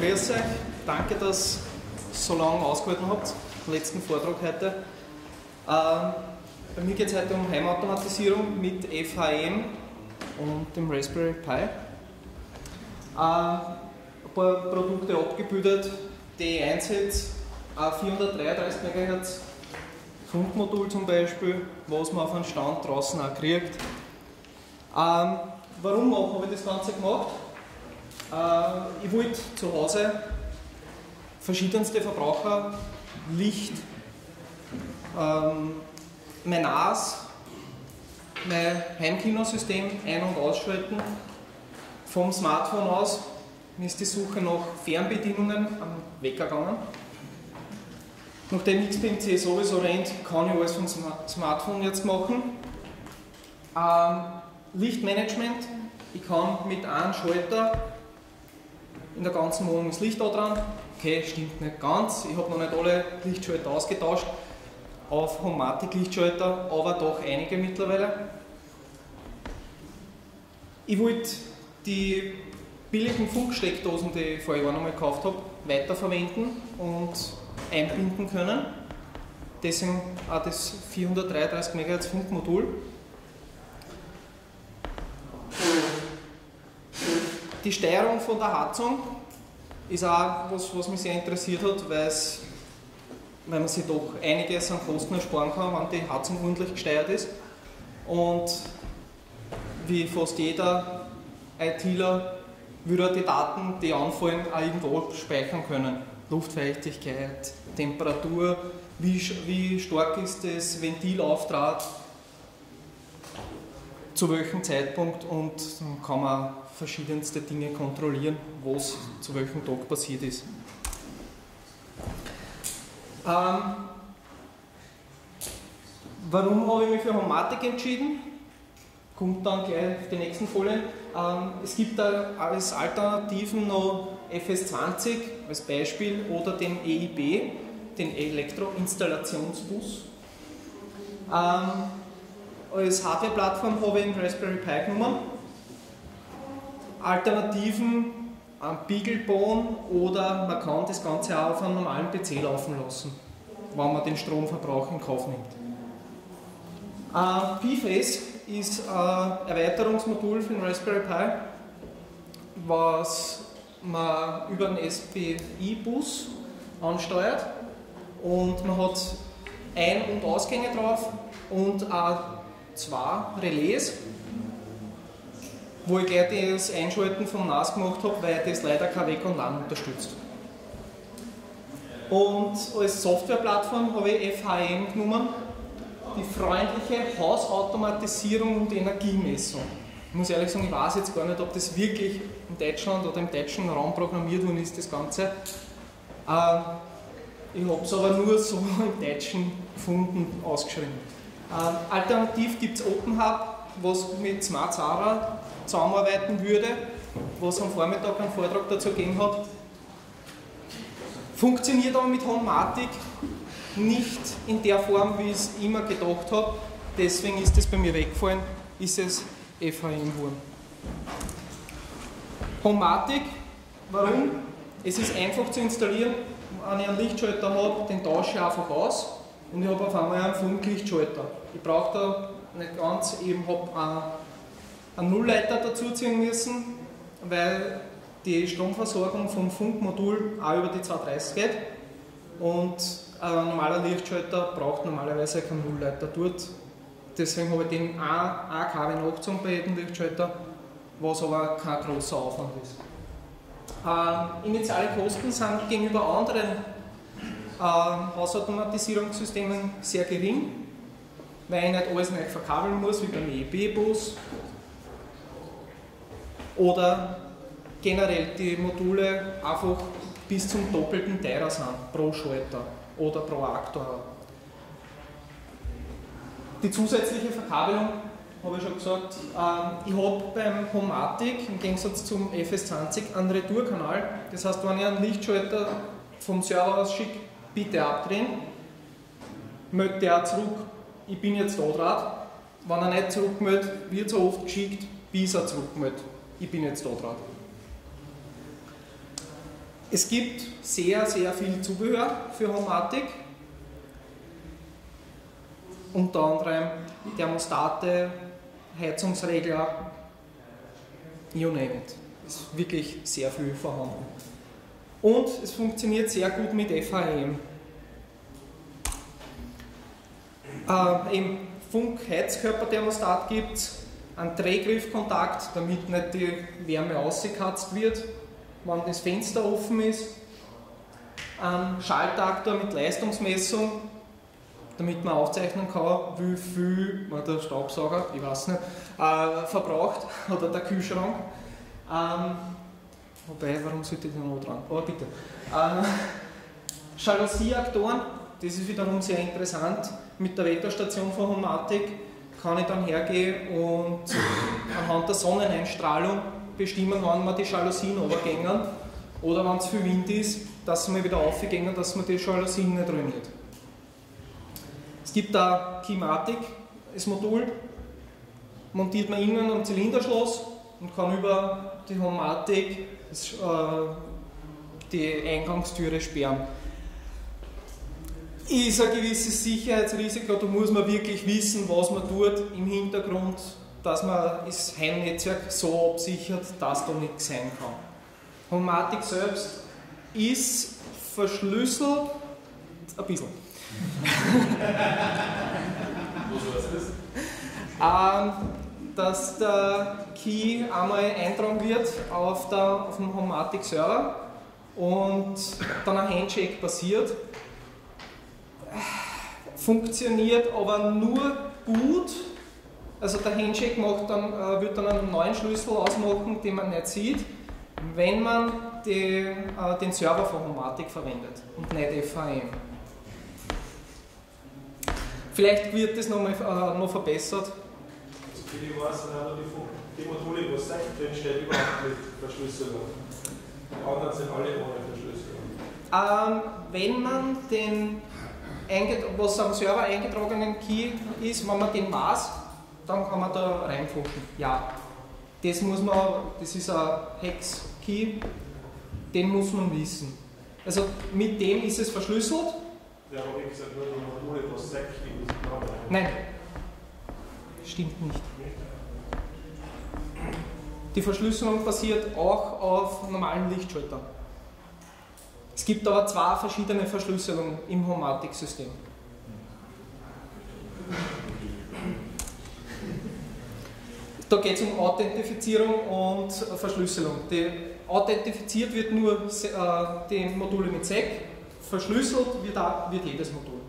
grüß euch. Danke, dass ihr so lange ausgehalten habt. Den letzten Vortrag heute. Ähm, bei mir geht es heute um Heimautomatisierung mit FHM und dem Raspberry Pi. Ähm, ein paar Produkte abgebildet. D1 jetzt, ein 433 MHz Funkmodul zum Beispiel, was man auf einem Stand draußen auch kriegt. Ähm, warum habe ich das Ganze gemacht? Äh, ich wollte zu Hause verschiedenste Verbraucher, Licht, ähm, mein NAS, mein Heimkinosystem ein- und ausschalten. Vom Smartphone aus ist die Suche nach Fernbedienungen am Wecker gegangen. Nachdem XPMC sowieso rennt, kann ich alles vom Smartphone jetzt machen. Ähm, Lichtmanagement, ich kann mit einem Schalter in der ganzen Wohnung das Licht da dran. Okay, stimmt nicht ganz. Ich habe noch nicht alle Lichtschalter ausgetauscht auf Homatic-Lichtschalter, aber doch einige mittlerweile. Ich wollte die billigen Funksteckdosen, die ich vor Jahren einmal gekauft habe, weiterverwenden und einbinden können. Deswegen auch das 433 MHz Funkmodul. Die Steuerung von der Heizung ist auch was, was mich sehr interessiert hat, weil, man sich doch einiges an Kosten ersparen kann, wenn die Heizung ordentlich gesteuert ist. Und wie fast jeder ITler würde die Daten, die anfallen, auch irgendwo speichern können. Luftfeuchtigkeit, Temperatur, wie, wie stark ist das Ventilauftrat, zu welchem Zeitpunkt und dann kann man verschiedenste Dinge kontrollieren, was zu welchem Tag passiert ist. Ähm, warum habe ich mich für Homatic entschieden? Kommt dann gleich auf die nächsten Folien. Ähm, es gibt da als Alternativen noch FS20 als Beispiel oder den EIB, den Elektroinstallationsbus. Ähm, als Hardware-Plattform habe ich einen Raspberry Pi genommen Alternativen am Beaglebone oder man kann das Ganze auch auf einem normalen PC laufen lassen, wenn man den Stromverbrauch in Kauf nimmt. Äh, PFACE ist ein Erweiterungsmodul für den Raspberry Pi, was man über einen SPI-Bus ansteuert und man hat Ein- und Ausgänge drauf und auch zwei Relais wo ich gleich das Einschalten vom NAS gemacht habe, weil das leider kein Weg und LAN unterstützt. Und als Softwareplattform habe ich FHM genommen, die freundliche Hausautomatisierung und Energiemessung. Ich muss ehrlich sagen, ich weiß jetzt gar nicht, ob das wirklich in Deutschland oder im deutschen Raum programmiert worden ist, das Ganze. Ähm, ich habe es aber nur so im Deutschen gefunden, ausgeschrieben. Ähm, alternativ gibt es OpenHub, was mit Smart Zara zusammenarbeiten würde, was am Vormittag einen Vortrag dazu gegeben hat. Funktioniert aber mit Homematic nicht in der Form, wie ich es immer gedacht habe. Deswegen ist es bei mir weggefallen, ist es FHM geworden. Homematic, warum? Es ist einfach zu installieren. Wenn ich einen Lichtschalter habe, den tausche ich einfach aus und ich habe auf einmal einen Funklichtschalter. Ich brauche da nicht ganz, ich habe einen Nullleiter dazuziehen müssen, weil die Stromversorgung vom Funkmodul auch über die 230 geht und ein normaler Lichtschalter braucht normalerweise keinen Nullleiter dort. Deswegen habe ich den auch KW nachgezogen bei jedem Lichtschalter, was aber kein großer Aufwand ist. Äh, initiale Kosten sind gegenüber anderen äh, Hausautomatisierungssystemen sehr gering, weil ich nicht alles nicht verkabeln muss, wie beim EB-Bus oder generell die Module einfach bis zum doppelten teurer sind pro Schalter oder pro Aktor. Die zusätzliche Verkabelung habe ich schon gesagt, ähm, ich habe beim Homatic im Gegensatz zum FS20 einen Retourkanal. Das heißt, wenn ich einen Lichtschalter vom Server aus schicke, bitte abdrehen, meldet der zurück, ich bin jetzt da dran. Wenn er nicht zurückmeldet, wird so oft geschickt, bis er zurückmeldet ich bin jetzt da dran. Es gibt sehr, sehr viel Zubehör für Homematic. Unter anderem Thermostate, Heizungsregler, you name it. Es Ist wirklich sehr viel vorhanden. Und es funktioniert sehr gut mit FHM. Äh, Im Funk-Heizkörperthermostat gibt es einen Drehgriffkontakt, damit nicht die Wärme ausgekatzt wird, wenn das Fenster offen ist. Ein Schaltaktor mit Leistungsmessung, damit man aufzeichnen kann, wie viel der Staubsauger, ich weiß nicht, äh, verbraucht oder der Kühlschrank. Ähm, wobei, warum sollte ich da noch dran? Aber bitte. Äh, Jalousieaktoren, das ist wiederum sehr interessant. Mit der Wetterstation von Homatic kann ich dann hergehen und anhand der Sonneneinstrahlung bestimmen, wann wir die Jalousien runtergehen oder wenn es viel Wind ist, dass mal wieder aufgehen, dass man die Jalousien nicht ruiniert. Es gibt da Klimatik, das Modul, montiert man innen ein Zylinderschloss und kann über die Homatik äh, die Eingangstüre sperren. Ist ein gewisses Sicherheitsrisiko, da muss man wirklich wissen, was man tut im Hintergrund, dass man das Heimnetzwerk so absichert, dass da nichts sein kann. Homatik selbst ist verschlüsselt, ein bisschen. ähm, dass der Key einmal eintragen wird auf, der, auf dem Homatic Server und dann ein Handshake passiert. Funktioniert aber nur gut. Also der Handshake macht dann, äh, wird dann einen neuen Schlüssel ausmachen, den man nicht sieht, wenn man die, äh, den Server von Homatic verwendet und nicht FHM. Vielleicht wird das noch, mal, äh, noch verbessert. Soviel ich weiß, die, die Module, wo es drin steht, überhaupt mit Verschlüsselung. Die anderen sind alle ohne Verschlüsselung. Ähm, wenn man den, was am Server eingetragenen Key ist, wenn man den maß, dann kann man da reinfunken. Ja. Das muss man, das ist ein Hex-Key, den muss man wissen. Also mit dem ist es verschlüsselt. Ja, aber wie gesagt, nur müssen auch rein. Nein, stimmt nicht. Die Verschlüsselung basiert auch auf normalen Lichtschaltern. Es gibt aber zwei verschiedene Verschlüsselungen im Homatic-System. Da geht es um Authentifizierung und Verschlüsselung. Die authentifiziert wird nur äh, die Module mit SEC, verschlüsselt wird, auch, wird jedes Modul.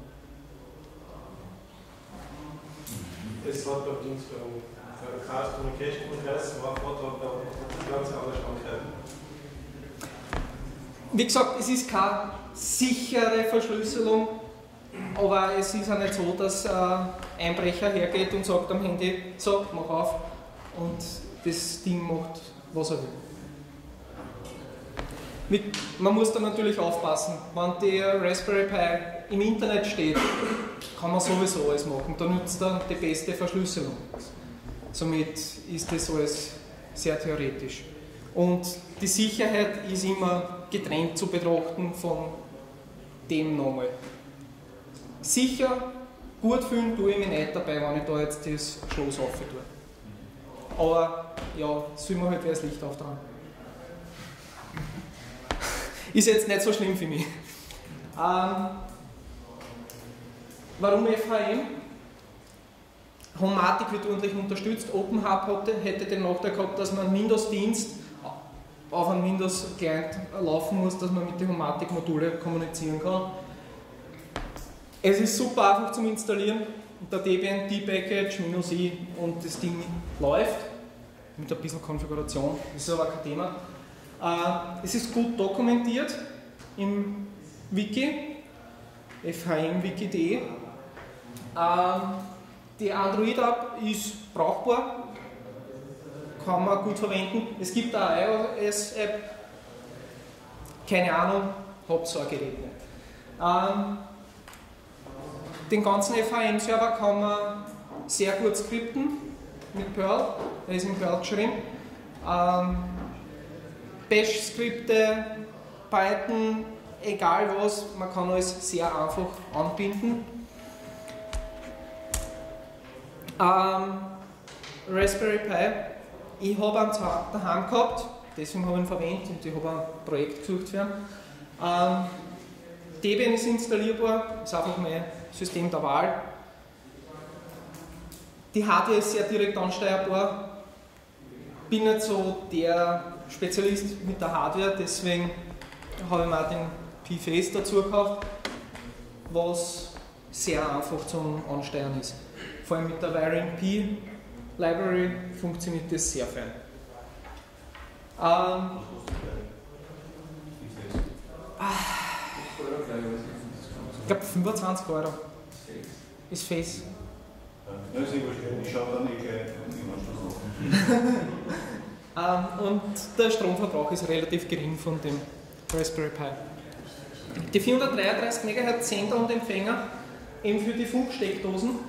Es hat beim Dings beim Chaos Communication Kongress war Vortrag, da die ganze andere Schwankheiten. Wie gesagt, es ist keine sichere Verschlüsselung, aber es ist auch nicht so, dass ein Einbrecher hergeht und sagt am Handy, so, mach auf und das Ding macht, was er will. Man muss da natürlich aufpassen, wenn der Raspberry Pi im Internet steht, kann man sowieso alles machen, da nützt er die beste Verschlüsselung. Somit ist das alles sehr theoretisch. Und die Sicherheit ist immer getrennt zu betrachten von dem nochmal. Sicher, gut fühlen tue ich mich nicht dabei, wenn ich da jetzt das Schloss auf tue. Aber ja, soll man halt das Licht auftragen. Ist jetzt nicht so schlimm für mich. Ähm, warum FHM? Homatic wird ordentlich unterstützt. OpenHub hätte den Nachteil gehabt, dass man Windows-Dienst auf einem Windows-Client laufen muss, dass man mit den Homatic-Module kommunizieren kann. Es ist super einfach zum Installieren. Der Debian D-Package-i und das Ding läuft. Mit ein bisschen Konfiguration, das ist aber kein Thema. Äh, es ist gut dokumentiert im Wiki, fhmwiki.de. Die Android-App ist brauchbar, kann man gut verwenden. Es gibt eine iOS-App, keine Ahnung, habe so ein Gerät nicht. Ähm, den ganzen FHM-Server kann man sehr gut skripten mit Perl, er ist in Perl geschrieben. Ähm, Bash-Skripte, Python, egal was, man kann alles sehr einfach anbinden. Ähm, Raspberry Pi, ich habe einen daheim gehabt, deswegen habe ich ihn verwendet und ich habe ein Projekt gesucht für ihn. Ähm, Debian ist installierbar, ist einfach mein System der Wahl. Die Hardware ist sehr direkt ansteuerbar. Bin nicht so der Spezialist mit der Hardware, deswegen habe ich mir auch den P-Face dazu gekauft, was sehr einfach zum Ansteuern ist. Vor allem mit der Variant P Library funktioniert das sehr fein. Ähm, ich glaube 25 Euro ist Face. Ja, ist eh wurscht. Ich schaue dann eh gleich Und der Stromverbrauch ist relativ gering von dem Raspberry Pi. Die 433 MHz Sender und Empfänger eben für die Funksteckdosen.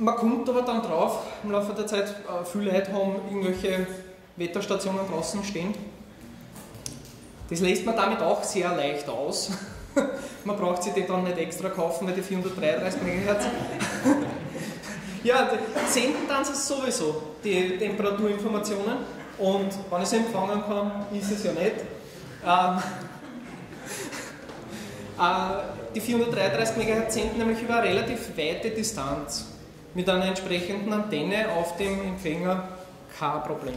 Man kommt aber dann drauf, im Laufe der Zeit, äh, viele Leute haben irgendwelche Wetterstationen draußen stehen. Das lässt man damit auch sehr leicht aus. man braucht sie die dann nicht extra kaufen, weil die 433 MHz. ja, senden dann sowieso die Temperaturinformationen und wenn ich sie empfangen kann, ist es ja nicht. Ähm, äh, die 433 MHz senden nämlich über eine relativ weite Distanz mit einer entsprechenden Antenne auf dem Empfänger kein Problem.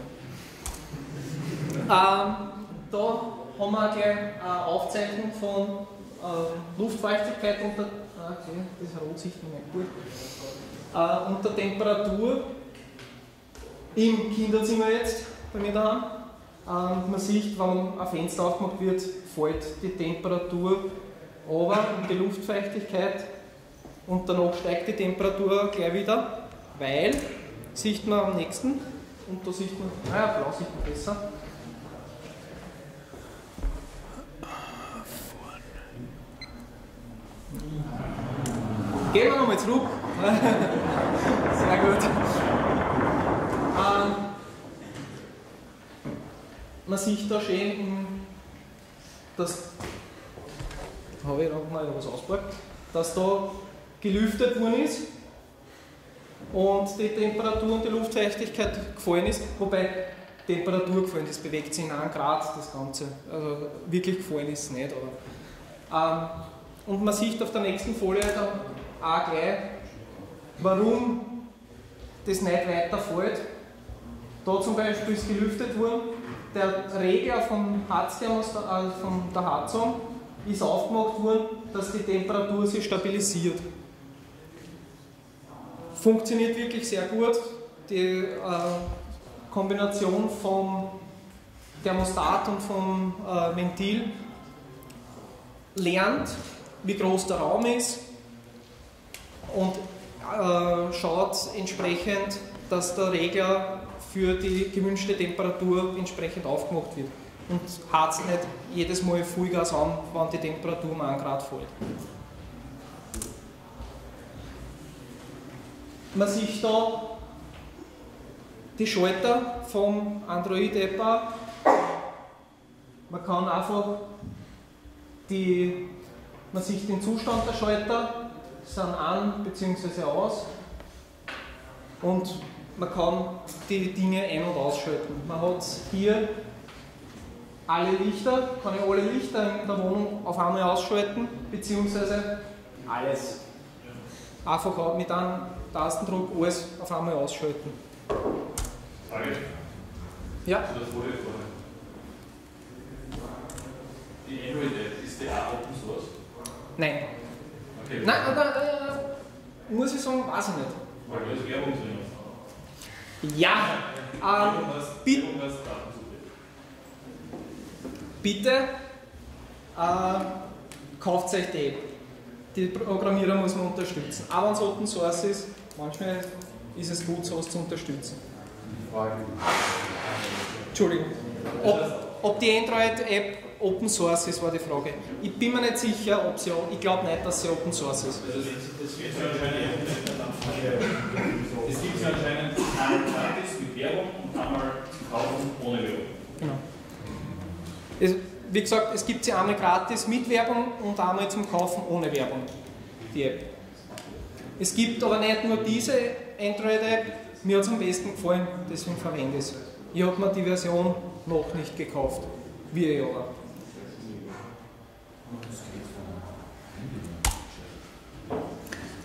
Ähm, da haben wir gleich eine Aufzeichnung von äh, Luftfeuchtigkeit unter, ah, okay, das rot man nicht gut, äh, unter Temperatur im Kinderzimmer jetzt bei mir daheim. Ähm, man sieht, wenn ein Fenster aufgemacht wird, fällt die Temperatur und die Luftfeuchtigkeit und danach steigt die Temperatur gleich wieder, weil, sieht man am nächsten, und da sieht man, naja, blau sieht man besser, Gehen wir nochmal zurück. Sehr gut. Ähm, man sieht da schön, dass, habe ich noch mal was ausgepackt, dass da gelüftet worden ist und die Temperatur und die Luftfeuchtigkeit gefallen ist, wobei Temperatur gefallen ist, bewegt sich in einem Grad das Ganze. Also wirklich gefallen ist es nicht. Ähm, und man sieht auf der nächsten Folie dann auch gleich, warum das nicht weiterfällt. Da zum Beispiel ist gelüftet worden, der Regler vom Heizthermostat, äh, von der Heizung ist aufgemacht worden, dass die Temperatur sich stabilisiert. Funktioniert wirklich sehr gut. Die äh, Kombination vom Thermostat und vom äh, Ventil lernt, wie groß der Raum ist und äh, schaut entsprechend, dass der Regler für die gewünschte Temperatur entsprechend aufgemacht wird und heizt nicht jedes Mal Vollgas an, wenn die Temperatur um 1 Grad fällt. Man sieht da die Schalter vom Android App. Man kann einfach die man sieht den Zustand der Schalter, sind an bzw. aus und man kann die Dinge ein- und ausschalten. Man hat hier alle Lichter, kann ich alle Lichter in der Wohnung auf einmal ausschalten, beziehungsweise alles. Einfach mit einem Tastendruck alles auf einmal ausschalten. Frage? Ja? Die Android-App, ist die auch Open Source? Nein. Okay. Nein, aber äh, muss ich sagen, weiß ich nicht. Weil da ist Werbung drin. Ja, ähm, bitte. bitte äh, kauft euch die App. Die Programmierer muss man unterstützen. Aber wenn es Open Source ist, manchmal ist es gut, sowas zu unterstützen. Entschuldigung. Ob, ob die Android-App Open Source ist, war die Frage. Ich bin mir nicht sicher, ob sie, ich glaube nicht, dass sie Open Source ist. Also es gibt ja anscheinend einmal gratis mit Werbung und einmal kaufen ohne Werbung. Genau. Es, wie gesagt, es gibt sie einmal gratis mit Werbung und einmal zum Kaufen ohne Werbung, die App. Es gibt aber nicht nur diese Android-App, mir hat es am besten gefallen, deswegen verwende ich es. Ich habe mir die Version noch nicht gekauft, wie ihr aber.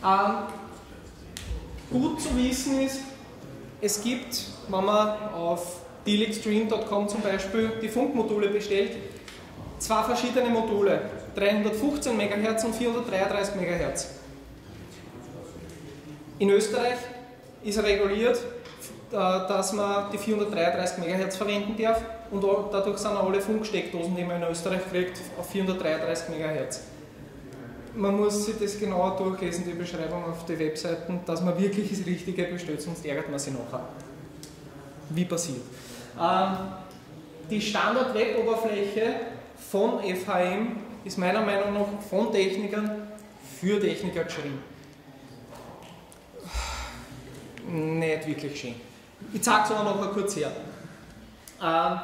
Ähm, gut zu wissen ist, es gibt, wenn man auf dealextreme.com zum Beispiel die Funkmodule bestellt, zwei verschiedene Module, 315 MHz und 433 MHz. In Österreich ist reguliert, dass man die 433 MHz verwenden darf und dadurch sind alle Funksteckdosen, die man in Österreich kriegt, auf 433 MHz. Man muss sich das genauer durchlesen, die Beschreibung auf den Webseiten, dass man wirklich das Richtige bestellt, sonst ärgert man sich nachher. Wie passiert. Ähm, die Standard-Web-Oberfläche von FHM ist meiner Meinung nach von Technikern für Techniker geschrieben. Nicht wirklich schön. Ich zeige es aber noch kurz her. Ähm,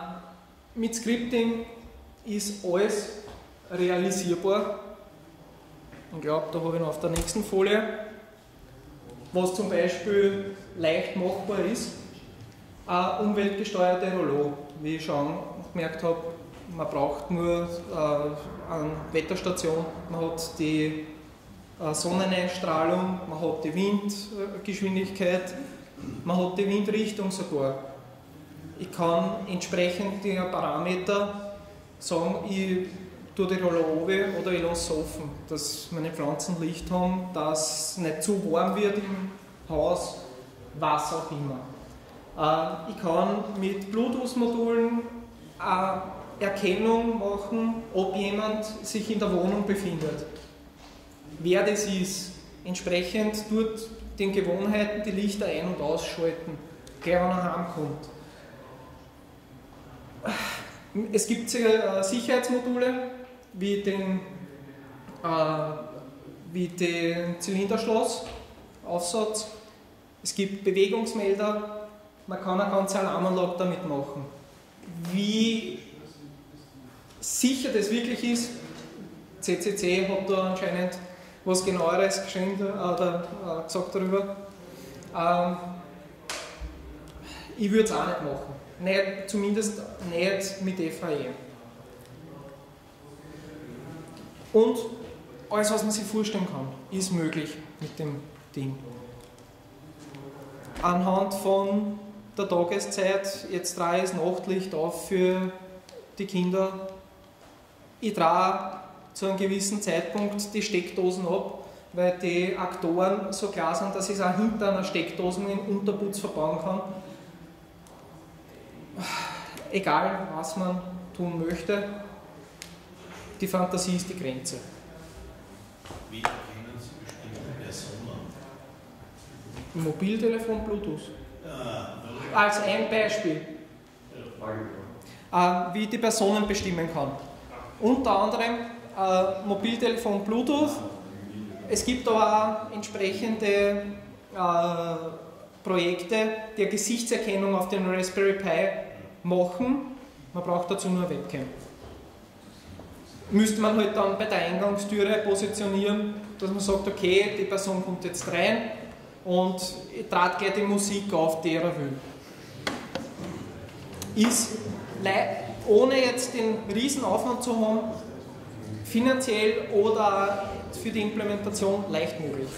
mit Scripting ist alles realisierbar. Ich glaube, da habe ich noch auf der nächsten Folie, was zum Beispiel leicht machbar ist. Ein umweltgesteuerte Rollo, wie ich schon gemerkt habe, man braucht nur äh, eine Wetterstation, man hat die äh, Sonneneinstrahlung, man hat die Windgeschwindigkeit, man hat die Windrichtung sogar. Ich kann entsprechend der Parameter sagen, ich tue die Rolle oben oder ich lasse es offen, dass meine Pflanzen Licht haben, dass es nicht zu warm wird im Haus, was auch immer. Äh, ich kann mit Bluetooth-Modulen Erkennung machen, ob jemand sich in der Wohnung befindet. Wer das ist, entsprechend dort den Gewohnheiten die Lichter ein- und ausschalten, gleich wenn er heimkommt. Es gibt äh, Sicherheitsmodule wie den, äh, wie den Zylinderschloss, Aufsatz. Es gibt Bewegungsmelder, man kann eine ganze Alarmanlage damit machen. Wie sicher das wirklich ist, CCC hat da anscheinend was genaueres geschrieben, äh, oder, äh, gesagt darüber. Ähm, ich würde es auch nicht machen. Nicht, zumindest nicht mit FAE. Und alles, was man sich vorstellen kann, ist möglich mit dem Ding. Anhand von der Tageszeit, jetzt ich das Nachtlicht auf für die Kinder. Ich drehe zu einem gewissen Zeitpunkt die Steckdosen ab, weil die Aktoren so klar sind, dass ich es auch hinter einer Steckdose im Unterputz verbauen kann. Egal, was man tun möchte, die Fantasie ist die Grenze. Wie erkennen Sie bestimmte Personen? Mobiltelefon, Bluetooth. Ja, Als ein Beispiel, äh, wie ich die Personen bestimmen kann. Unter anderem äh, Mobiltelefon, Bluetooth. Es gibt aber auch entsprechende äh, Projekte, die Gesichtserkennung auf den Raspberry Pi machen. Man braucht dazu nur eine Webcam. Müsste man halt dann bei der Eingangstüre positionieren, dass man sagt, okay, die Person kommt jetzt rein und trat gleich die Musik auf, die er will. Ist ohne jetzt den riesen Aufwand zu haben, finanziell oder für die Implementation leicht möglich.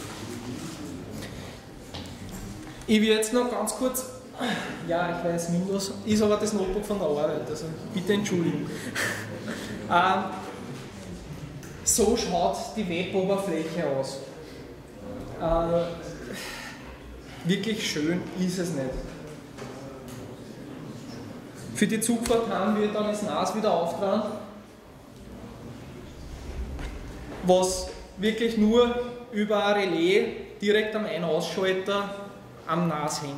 Ich will jetzt noch ganz kurz, ja, ich weiß, Windows ist aber das Notebook von der Arbeit, also bitte entschuldigen. ähm, so schaut die Web-Oberfläche aus. Äh, wirklich schön ist es nicht. Für die Zugfahrt haben wir dann das NAS wieder auftragen, was wirklich nur über ein Relais direkt am Ein-Ausschalter am NAS hängt.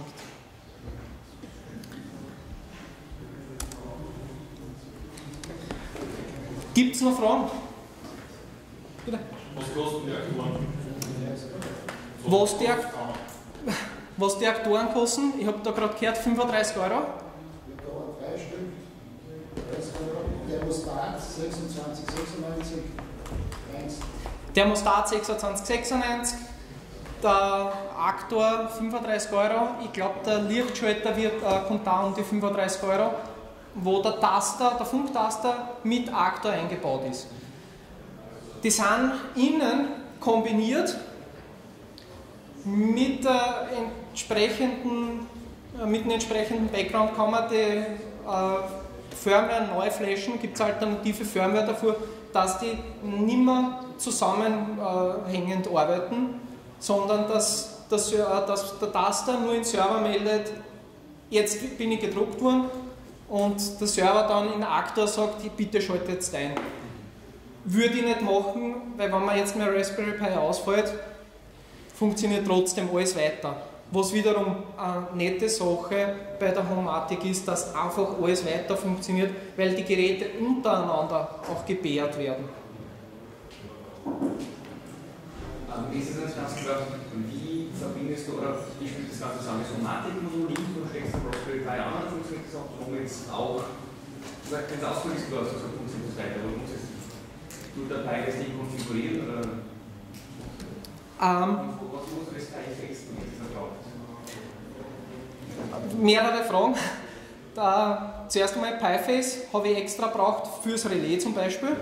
Gibt es noch Fragen? Bitte. Was kosten die Aktoren? Was die, was die Aktoren kosten, ich habe da gerade gehört, 35 Euro. Da drei Stück. Der Thermostat 2696 1. Thermostat 2696, der Aktor 35 Euro. Ich glaube, der Lichtschalter wird, äh, kommt da um die 35 Euro, wo der Taster, der Funktaster mit Aktor eingebaut ist. Die sind innen kombiniert mit, der entsprechenden, äh, mit dem entsprechenden Background kann man die äh, Firmware neu flashen, gibt es alternative Firmware dafür, dass die nicht mehr zusammenhängend arbeiten, sondern dass, dass, dass der Taster nur in Server meldet, jetzt bin ich gedruckt worden und der Server dann in Aktor sagt, bitte schalte jetzt ein. Würde ich nicht machen, weil wenn man jetzt mein Raspberry Pi ausfällt, funktioniert trotzdem alles weiter. Was wiederum eine nette Sache bei der Homatic ist, dass einfach alles weiter funktioniert, weil die Geräte untereinander auch gebärt werden. Wie ist es das Ganze Wie du oder wie spielt das Ganze zusammen? Das Homatic-Modul liegt und steckst du Raspberry Pi an und funktioniert das auch jetzt auch, wenn es ausführlich ist, so funktioniert das weiter, aber muss du dabei das Ding konfigurieren oder? Ähm, was muss das Pi fixen, wenn es verkauft? Mehrere Fragen. Da, zuerst einmal PyFace habe ich extra braucht fürs Relais zum Beispiel.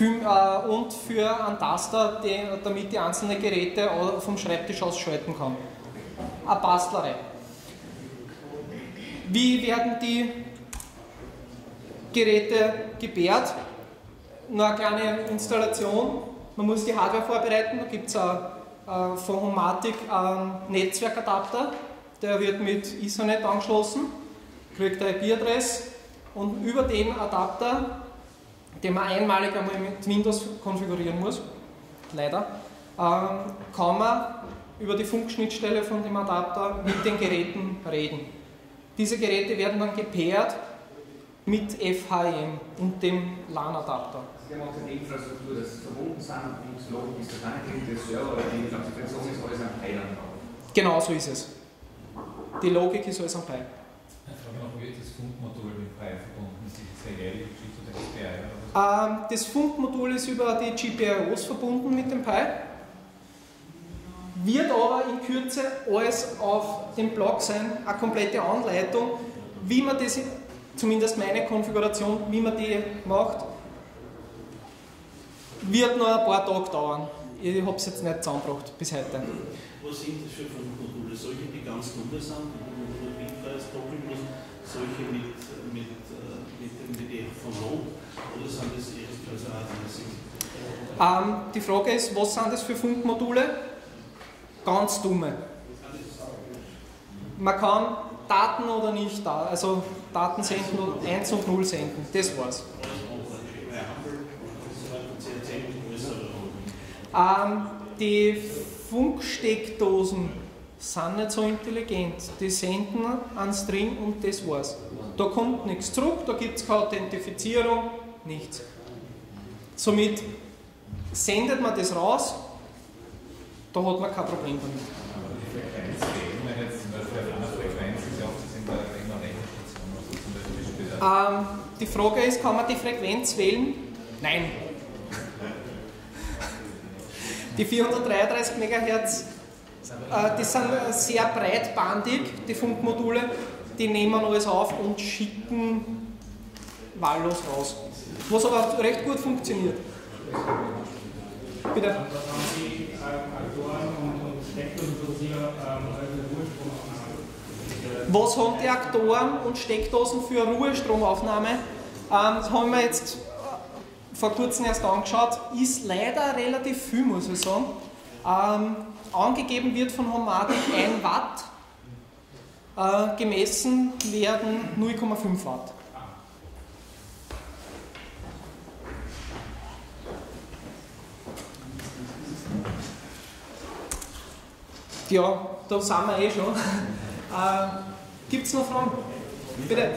Für, äh, und für einen Taster, die, damit die einzelnen Geräte vom Schreibtisch aus schalten kann. Eine Bastlerei. Wie werden die Geräte gebärt? Nur eine kleine Installation. Man muss die Hardware vorbereiten. Da gibt es äh, von Homatic einen Netzwerkadapter. Der wird mit Ethernet angeschlossen, kriegt eine IP-Adresse und über den Adapter den man einmalig einmal mit Windows konfigurieren muss, leider, ähm, kann man über die Funkschnittstelle von dem Adapter mit den Geräten reden. Diese Geräte werden dann gepaart mit FHM und dem LAN-Adapter. Sie haben auch die Infrastruktur, das verbunden sind und Logik ist das eine, der Server oder die Applikation ist alles am Pi dann drauf. Genau so ist es. Die Logik ist alles am Pi. Ich frage noch, wie ist das Funkmodul mit Pi verbunden? Ist das oder SPI? Ähm, das Funkmodul ist über die GPIOs verbunden mit dem Pi, wird aber in Kürze alles auf dem Blog sein, eine komplette Anleitung, wie man das, zumindest meine Konfiguration, wie man die macht, wird noch ein paar Tage dauern. Ich habe es jetzt nicht zusammengebracht bis heute. Was sind das für Funkmodule? Solche, die ganz dumme sind, Bitpreis doppeln muss, solche mit, mit, äh, mit dem WDF von Rom oder sind das eher ähm, Die Frage ist, was sind das für Funkmodule? Ganz dumme. Man kann Daten oder nicht also Daten senden und 1 und 0 senden, das war's. Ähm, die Funksteckdosen sind nicht so intelligent. Die senden einen String und das war's. Da kommt nichts zurück, da gibt es keine Authentifizierung, nichts. Somit sendet man das raus, da hat man kein Problem damit. Ähm, Die Frage ist, kann man die Frequenz wählen? Nein. Die 433 MHz, äh, die sind sehr breitbandig, die Funkmodule, die nehmen alles auf und schicken wahllos raus. Was aber recht gut funktioniert. Bitte. Was haben die Aktoren und Steckdosen hier Was haben die Aktoren und Steckdosen für Ruhestromaufnahme? Ähm, das haben wir jetzt vor kurzem erst angeschaut. Ist leider relativ viel, muss ich sagen. Ähm, angegeben wird von Homatic 1 Watt, äh, gemessen werden 0,5 Watt. Ja, da sind wir eh schon. Äh, Gibt es noch Fragen? Bitte. Äh,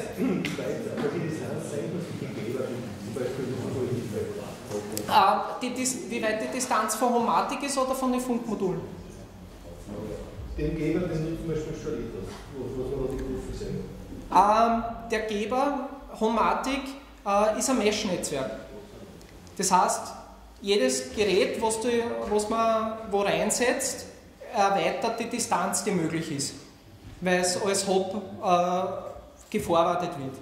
die, die, wie weit die Distanz von Homatic ist oder von den Funkmodulen? Den Geber, den du zum Beispiel installiert hast, was war da die sein? Ähm, der Geber, Homatic, äh, ist ein Mesh-Netzwerk. Das heißt, jedes Gerät, was, du, was man wo reinsetzt, erweitert die Distanz, die möglich ist, weil es als Hop äh, geforwardet wird.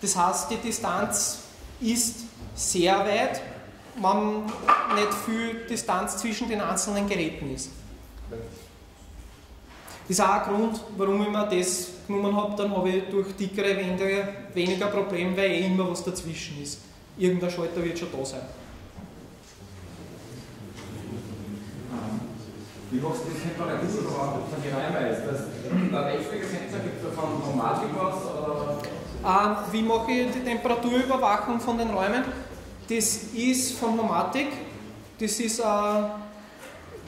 Das heißt, die Distanz ist sehr weit, wenn nicht viel Distanz zwischen den einzelnen Geräten ist. Das ist auch ein Grund, warum ich mir das genommen habe. Dann habe ich durch dickere Wände weniger Probleme, weil eh immer was dazwischen ist. Irgendein Schalter wird schon da sein. Wie machst du das Temperatur von die reinweist? Der Wechselgesensor gibt es von Normatik was? Ähm, wie mache ich die Temperaturüberwachung von den Räumen? Das ist von Homatic. Das ist, äh,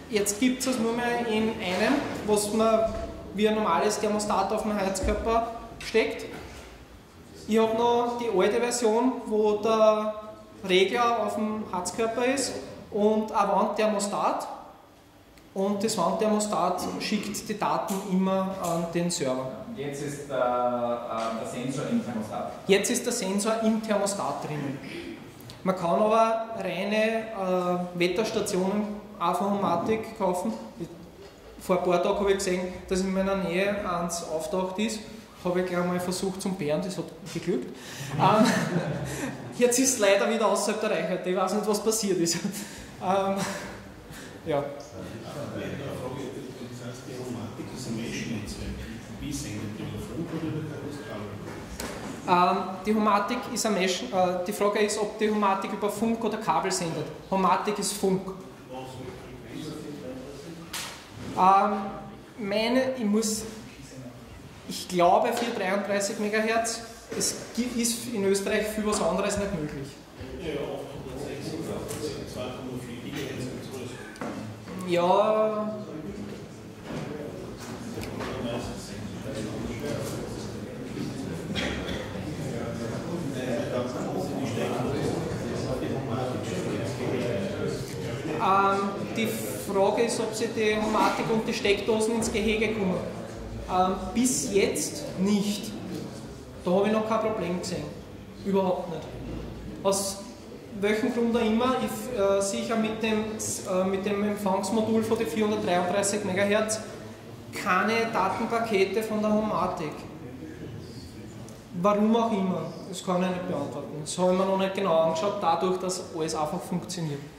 jetzt gibt es nur mehr in einem, was man wie ein normales Thermostat auf den Heizkörper steckt. Ich habe noch die alte Version, wo der Regler auf dem Heizkörper ist und ein Wandthermostat. Und das Wandthermostat schickt die Daten immer an den Server. Jetzt ist der, äh, der Sensor im Thermostat. Jetzt ist der Sensor im Thermostat drinnen. Man kann aber reine äh, Wetterstationen Homatic kaufen. Vor ein paar Tagen habe ich gesehen, dass in meiner Nähe eins auftaucht ist. Habe ich gleich mal versucht zum Bären, das hat geglückt. ähm, jetzt ist es leider wieder außerhalb der Reichweite. Ich weiß nicht, was passiert ist. ähm, ja. Heißt, die Aromatik ist ein Mesh-Netzwerk. Wie sendet die über Funk oder über Kabel? Ähm, die Homatik ist ein Mesh. Äh, die Frage ist, ob die Homatik über Funk oder Kabel sendet. Homatik ist Funk. Ähm, meine, ich muss, ich glaube 433 MHz. Es gibt- ist in Österreich für was anderes nicht möglich. Ja, 860, 2,4 GHz und so. Ja, ähm, die Frage ist, ob sie die Homatik und die Steckdosen ins Gehege kommen. Ähm, bis jetzt nicht. Da habe ich noch kein Problem gesehen. Überhaupt nicht. Aus welchem Grund auch immer, ich äh, sicher mit dem, äh, mit dem Empfangsmodul von den 433 MHz keine Datenpakete von der Homatik. Warum auch immer, das kann ich nicht beantworten. Das habe ich mir noch nicht genau angeschaut, dadurch, dass alles einfach funktioniert.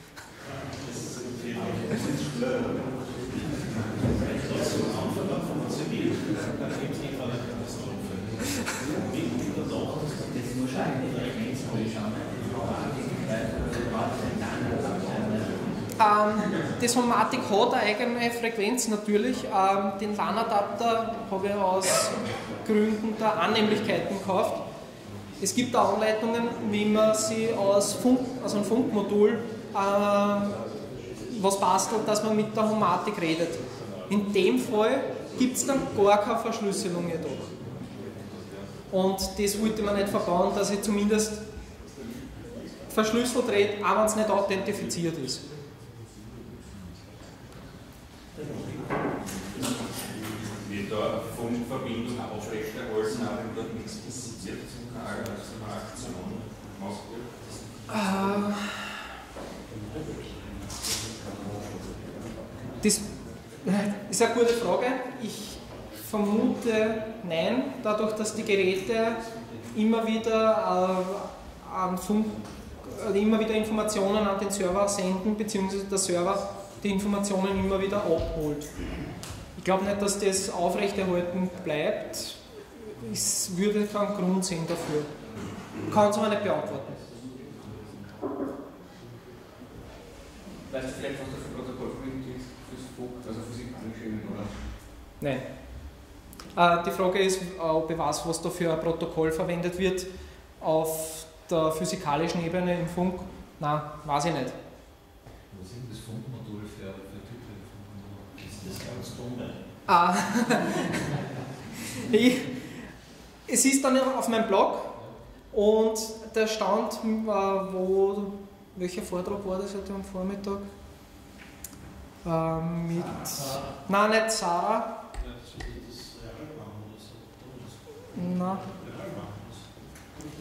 Ähm, das Homatic hat eine eigene Frequenz natürlich. Ähm, den LAN-Adapter habe ich aus Gründen der Annehmlichkeiten gekauft. Es gibt auch Anleitungen, wie man sie aus Funk, also einem Funkmodul äh, was bastelt, dass man mit der Homatik redet. In dem Fall gibt es dann gar keine Verschlüsselung jedoch. Und das wollte man nicht verbauen, dass ich zumindest verschlüsselt rede, auch wenn es nicht authentifiziert ist. Wird da Funkverbindung aufrechterhalten, auch wenn dort nichts passiert, so eine Aktion gemacht? Äh, Das ist eine gute Frage. Ich vermute nein, dadurch, dass die Geräte immer wieder, äh, an Funk, äh, immer wieder Informationen an den Server senden, beziehungsweise der Server die Informationen immer wieder abholt. Ich glaube nicht, dass das aufrechterhalten bleibt. Es würde keinen Grund sehen dafür. Kann es aber nicht beantworten. Weißt du vielleicht, was da für Protokollverbindung ist fürs Funk, also physikalische Ebene, oder? Nein. Äh, die Frage ist, ob ich weiß, was da für ein Protokoll verwendet wird auf der physikalischen Ebene im Funk. Nein, weiß ich nicht. Was sind das für, für Typen? Das? Ah. ich, es ist dann auf meinem Blog und der stand, äh, wo, welcher Vortrag war das heute am Vormittag? Ähm, mit, nein, nicht Sarah, Realraum nein,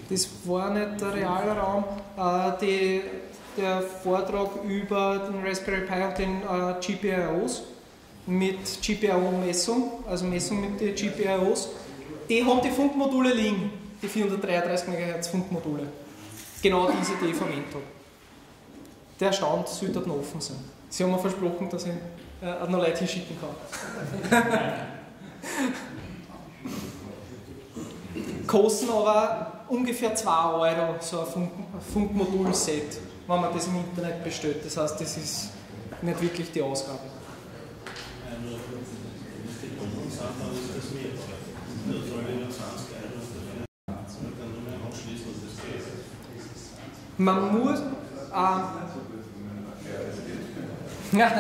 Das war nicht der reale Raum. Äh, die, der Vortrag über den Raspberry Pi und den äh, GPIOs mit GPIO-Messung, also Messung mit den GPIOs. Die haben die Funkmodule liegen, die 433 MHz Funkmodule. Genau diese, die ich verwendet habe. Der Stand sollte noch offen sein. Sie haben mir versprochen, dass ich äh, noch Leute hinschicken kann. Kosten aber ungefähr 2 Euro so ein Funk Funkmodul-Set, wenn man das im Internet bestellt. Das heißt, das ist nicht wirklich die Ausgabe. Ja, nur wenn es die Kunden sind, dann ist das mehr. Da soll ich nur 20 Euro dafür. Man kann nur mehr anschließen und das geht. Man muss. Äh, ja,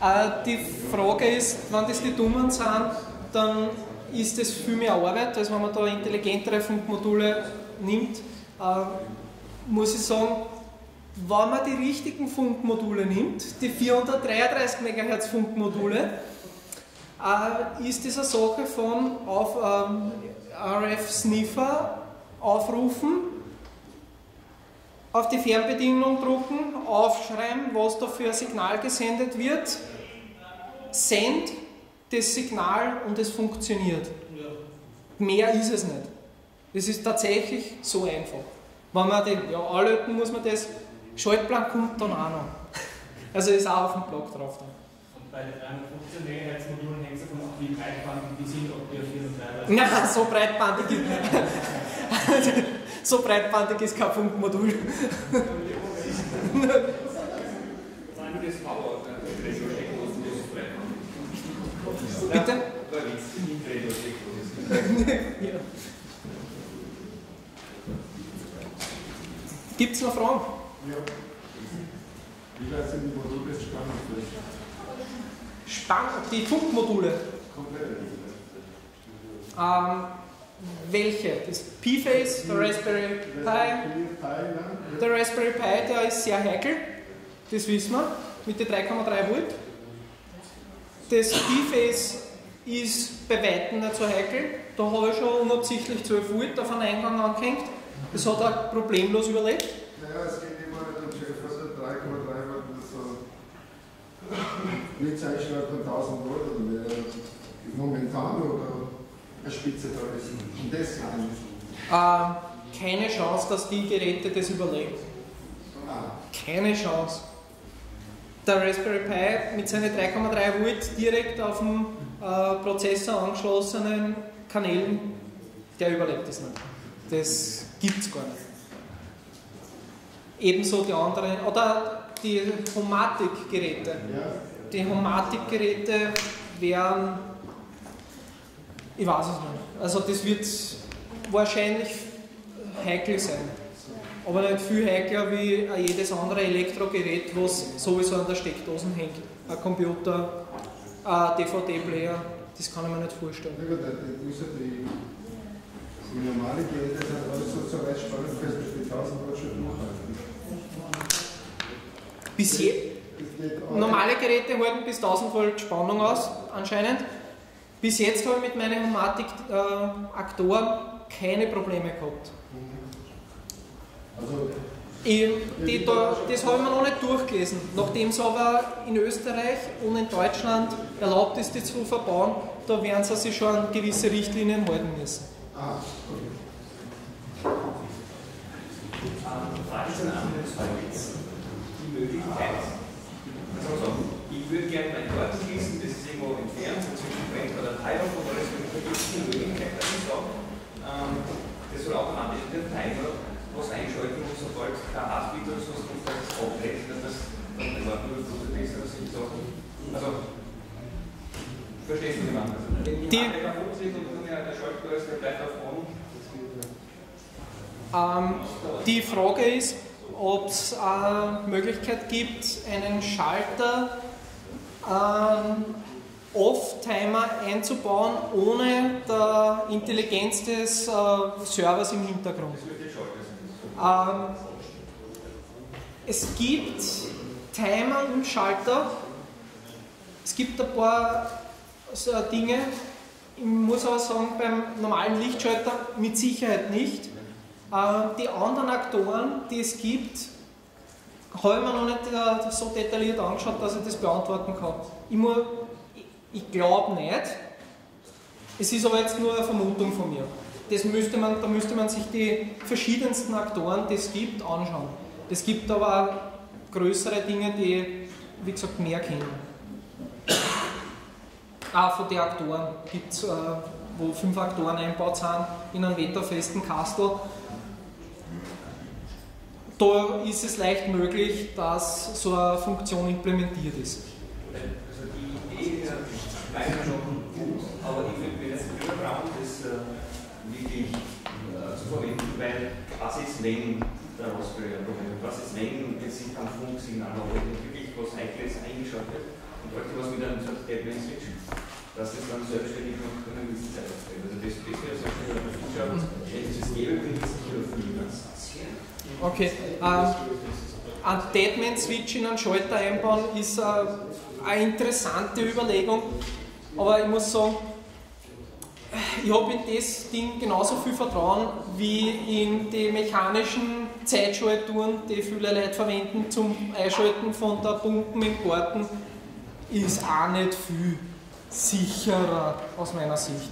äh, die Frage ist, wenn das die Dummen sind, dann ist das viel mehr Arbeit, als wenn man da intelligentere Funkmodule nimmt. Äh, muss ich sagen, wenn man die richtigen Funkmodule nimmt, die 433 MHz Funkmodule, äh, ist das eine Sache von auf ähm, RF-Sniffer aufrufen, auf die Fernbedienung drucken, aufschreiben, was da für ein Signal gesendet wird, send das Signal und es funktioniert. Mehr ist es nicht. Das ist tatsächlich so einfach. Wenn man den ja, anlöten muss man das, Schaltplan kommt dann auch noch. Also ist auch auf dem Blog drauf dann. Und bei den 315 MHz-Modulen hängt es davon ab, wie breitbandig die sind, ob die auf 433 Na, so breitbandig so breitbandig ist kein Funkmodul. Bitte? Ja. Gibt es noch Fragen? Ja. Wie weit sind die Module spannend für Spannend, die Funkmodule. komplett? Ähm, welche? Das P-Face, der Raspberry Pi. Der Raspberry Pi, der ist sehr heikel, das wissen wir, mit den 3,3 Volt. Das P-Face ist bei Weitem nicht so heikel. Da habe ich schon unabsichtlich 12 Volt auf einen Eingang angehängt. Das hat er problemlos überlebt. Naja, es geht immer nicht um Chef, also 3,3 Volt ist so. Nicht Zeitschlag von 1000 Volt oder mehr. Momentan oder eine Spitze da ist. Und deswegen. Ähm, keine Chance, dass die Geräte das überleben. Ah, Keine Chance. Der Raspberry Pi mit seinen 3,3 Volt direkt auf dem äh, Prozessor angeschlossenen Kanälen, der überlebt das nicht. Das gibt es gar nicht. Ebenso die anderen, oder die Homatic-Geräte. ja. Die Homatic-Geräte wären, ich weiß es nicht. Also das wird wahrscheinlich heikel sein. Aber nicht viel heikler wie jedes andere Elektrogerät, was sowieso an der Steckdose hängt. Ein Computer, ein DVD-Player, das kann ich mir nicht vorstellen. Die, normale Geräte sind alles so, dass wir die 1000 Volt schon durchhalten. Bis je, normale Geräte halten bis 1000 Volt Spannung aus, anscheinend. Bis jetzt habe ich mit meinen Homatic-Aktoren keine Probleme gehabt. Also, Ich, die, da, das habe ich mir noch nicht durchgelesen. Nachdem es aber in Österreich und in Deutschland erlaubt ist, die zu verbauen, da werden sie sich schon an gewisse Richtlinien halten müssen. ah, okay. Frage ist ein anderes Fall jetzt. Die Möglichkeit. Also, so, ich würde gerne mein Garten was einschalten und sobald der Hassbild oder sowas kommt, dass es abdreht, dass das dann in Ordnung ist, oder besser, dass ich sage. Also, verstehst du, meine? Also, wenn Die- Ähm, die Frage ist, ob es eine Möglichkeit gibt, einen Schalter ähm, Off-Timer einzubauen, ohne der Intelligenz des äh, Servers im Hintergrund. Ähm, es gibt Timer und Schalter. Es gibt ein paar so Dinge. Ich muss aber sagen, beim normalen Lichtschalter mit Sicherheit nicht. Äh, die anderen Aktoren, die es gibt, habe ich mir noch nicht äh, so detailliert angeschaut, dass ich das beantworten kann. Ich, muss- ich, glaube nicht. Es ist aber jetzt nur eine Vermutung von mir. Das müsste man, da müsste man sich die verschiedensten Aktoren, die es gibt, anschauen. Es gibt aber auch größere Dinge, die, wie gesagt, mehr kennen. Auch von den Aktoren gibt es, äh, wo fünf Aktoren eingebaut sind, in einem wetterfesten Kastel. Da ist es leicht möglich, dass so eine Funktion implementiert ist. Also die Idee ist leider schon gut, aber ich mir jetzt wieder brauchen, das äh, wirklich äh, zu verwenden, weil was ist, wenn der Raspberry Problem? Was ist, wenn jetzt sich am Funksignal noch wirklich was Heikles eingeschaltet und bräuchte was mit einem so Deadline Switch? Dass das dann selbstständig noch eine gewisse Zeit auftritt. Also das, wäre selbstständig ein Feature, wenn es das gäbe, könnte ich sicher erfüllen. Okay. Ähm, ein Deadman-Switch in einen Schalter einbauen ist äh, eine interessante Überlegung, aber ich muss sagen, ich habe in das Ding genauso viel Vertrauen wie in die mechanischen Zeitschaltuhren, die viele Leute verwenden zum Einschalten von der Pumpen im Garten, ist auch nicht viel sicherer aus meiner Sicht.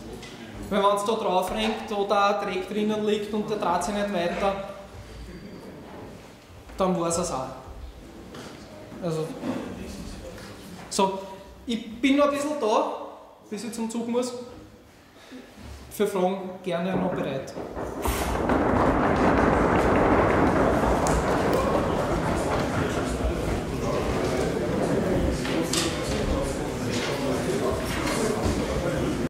Weil wenn es da drauf renkt oder ein Dreck drinnen liegt und der dreht sich nicht weiter, dann war es es auch. Also, so, ich bin noch ein bisschen da, bis ich zum Zug muss. Für Fragen gerne noch bereit.